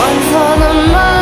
One for the money.